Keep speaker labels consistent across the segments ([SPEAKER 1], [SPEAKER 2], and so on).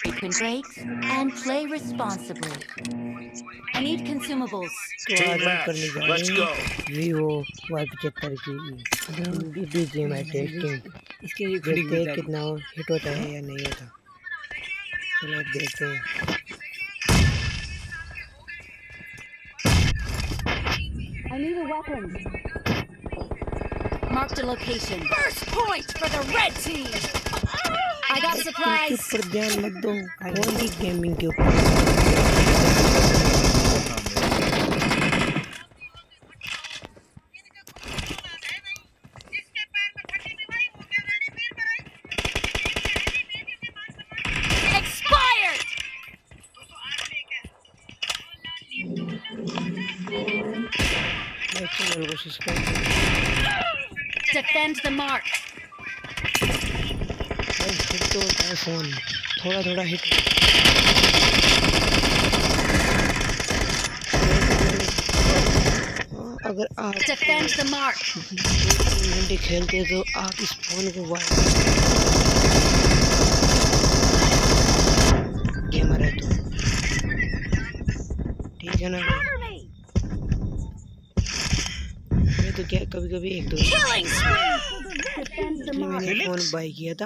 [SPEAKER 1] frequent breaks, and play responsibly. I need consumables.
[SPEAKER 2] तो
[SPEAKER 3] Team
[SPEAKER 2] आज हम
[SPEAKER 3] match.
[SPEAKER 2] करने जा
[SPEAKER 3] Let's
[SPEAKER 2] रहे
[SPEAKER 3] go.
[SPEAKER 2] हैं वीवो वाई पचहत्तर की बीबी गेम है टेस्टिंग
[SPEAKER 4] इसके लिए खड़ी
[SPEAKER 2] देखते हैं कितना हिट होता है या नहीं होता चलो अब देखते हैं
[SPEAKER 1] I need a weapon. Marked a location.
[SPEAKER 5] First point for the red team.
[SPEAKER 1] I got
[SPEAKER 2] इनके
[SPEAKER 1] supplies.
[SPEAKER 2] ऊपर ध्यान मत दो कौन सी गेमिंग के ऊपर
[SPEAKER 5] Expired.
[SPEAKER 2] मैं चैनल को सब्सक्राइब करो
[SPEAKER 1] Defend the mark.
[SPEAKER 2] हिट तो होता है फ़ोन थोड़ा थोड़ा हिट अगर आप घंटे खेलते हैं तो आप इस फ़ोन को वाई गेमर है. तो. ठीक है ना? मैं तो क्या कभी कभी एक दो. मैंने फ़ोन बाई किया था।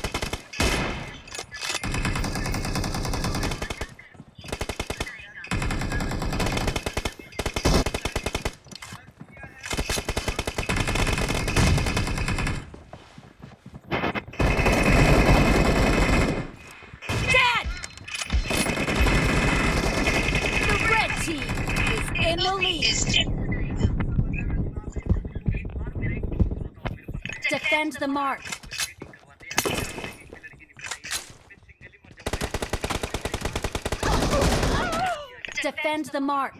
[SPEAKER 1] Defend the mark. Defend the mark.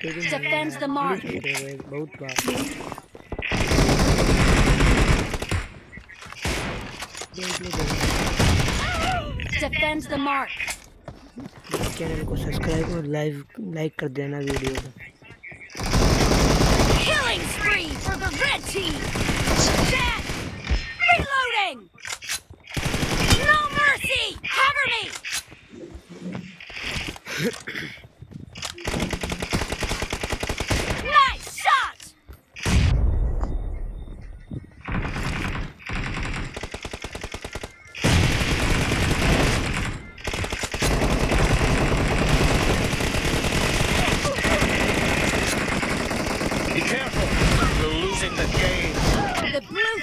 [SPEAKER 1] Defend the mark. Defend the mark.
[SPEAKER 2] Low. Channel को सब्सक्राइब और लाइव लाइक कर देना वीडियो को
[SPEAKER 5] Killing spree for the red team. Dead. Reloading. No mercy. Cover me.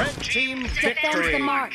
[SPEAKER 3] Red team
[SPEAKER 1] Defend the
[SPEAKER 3] victory.
[SPEAKER 1] mark.